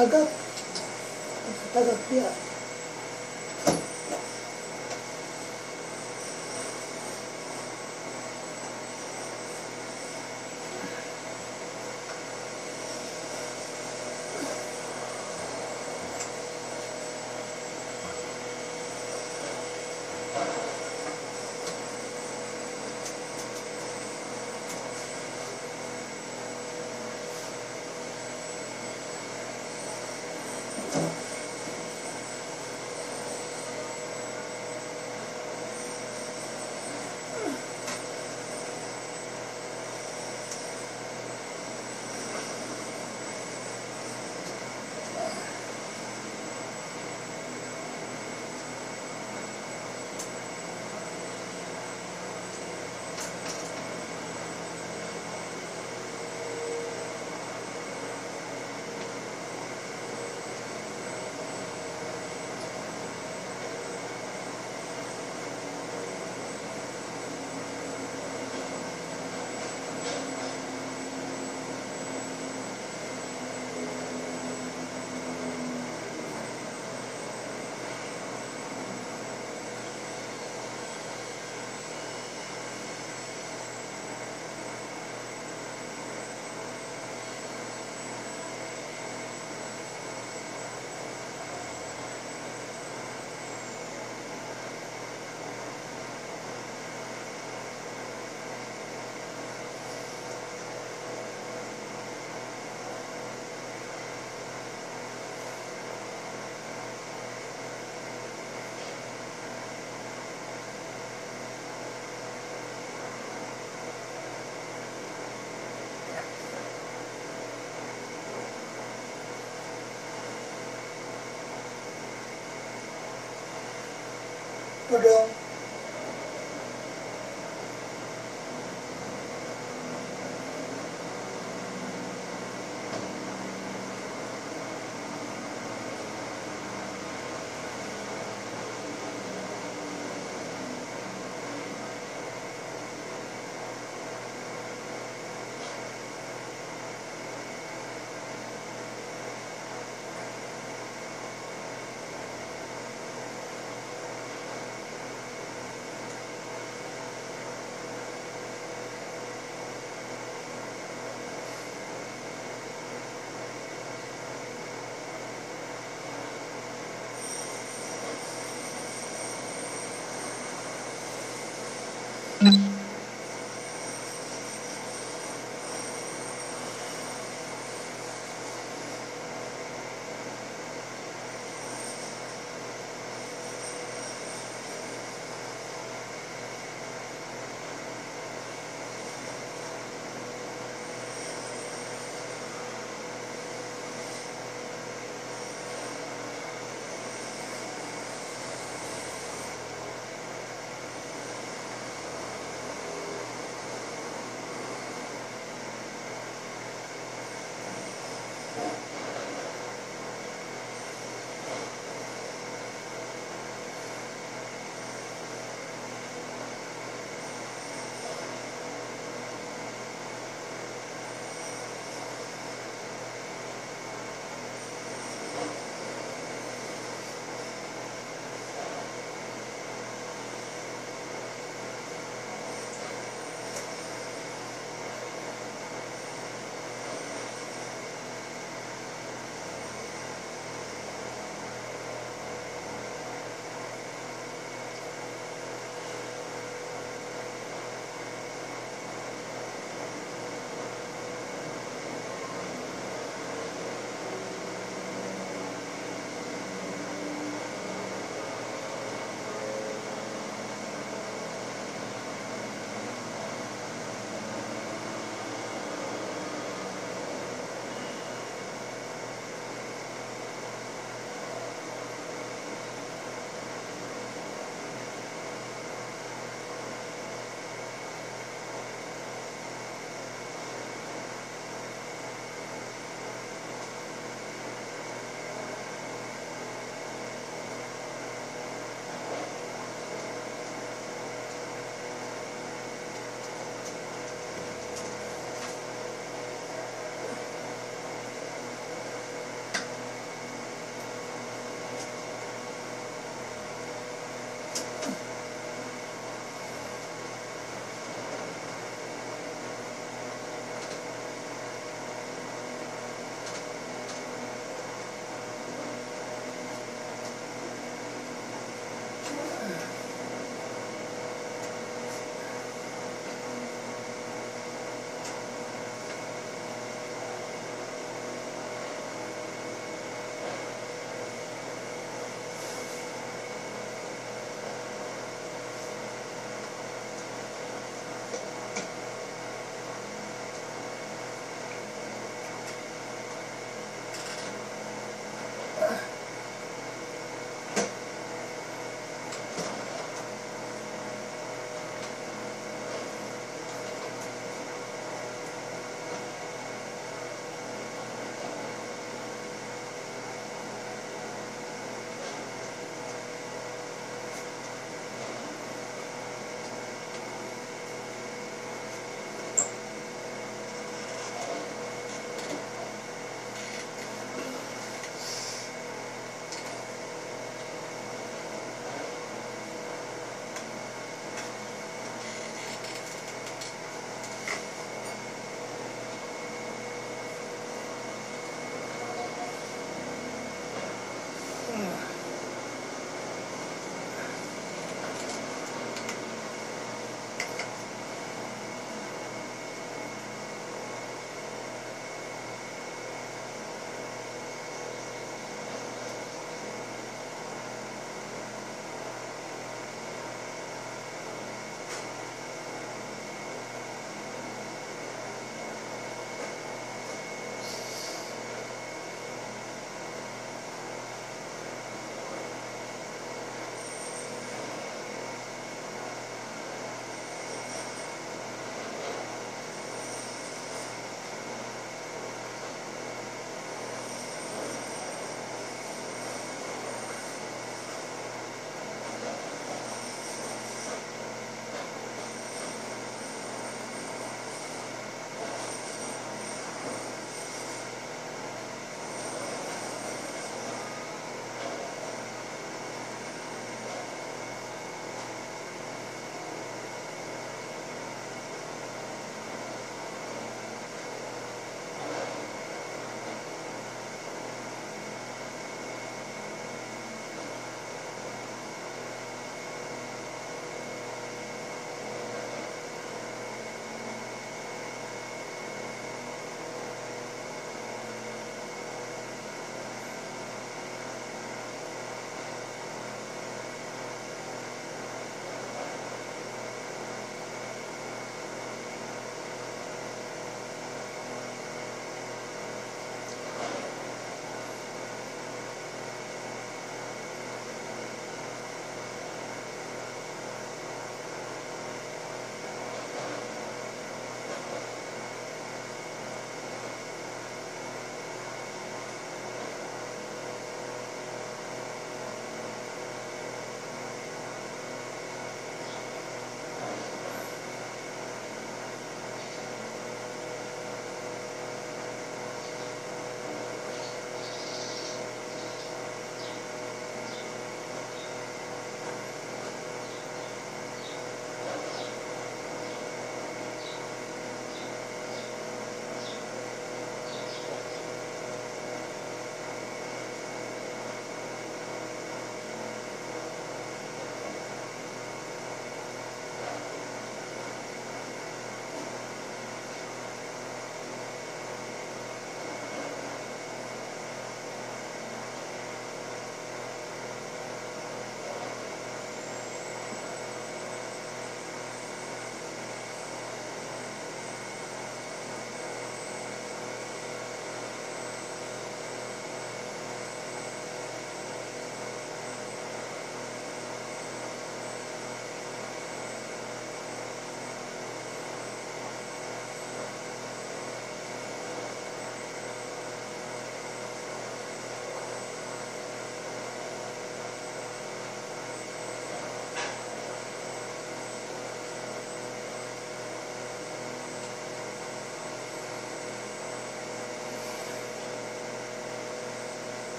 tagap. Tagap 不争